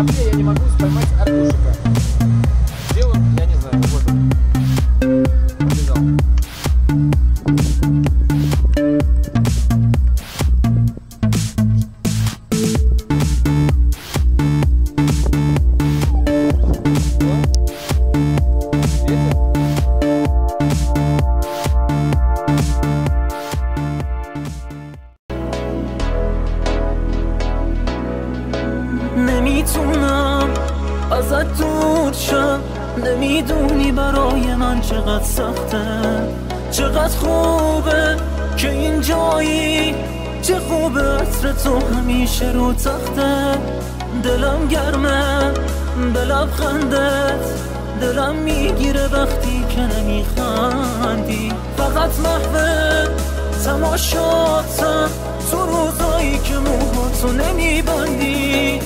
корабле я не могу поймать Артушика. Где он? Я не знаю. Вот он. نمی‌دونی برای من چقدر سخته چقدر خوبه که این جایی چه خوبه عطر تو همیشه رو تخته. دلم گرمه به لبخندت دلم می‌گیره وقتی که نمیخندی. فقط محوه تماشاتم تو روزایی که موهاتو نمیبندی.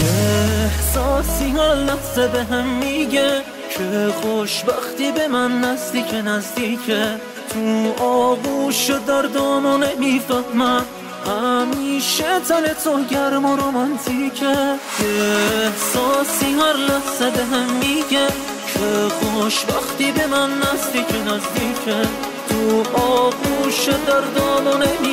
احساسی هر لحظه به هم میگه. که خوشبختی به من نزدیک نزدیکه تو آغوش دردامو نمی‌فهمم همیشه تن تو گرم و رومانتیکه احساسی هر لحظه به هم میگه که خوشبختی به من نزدیک نزدیکه تو آغوش دردامو نمی‌فهمم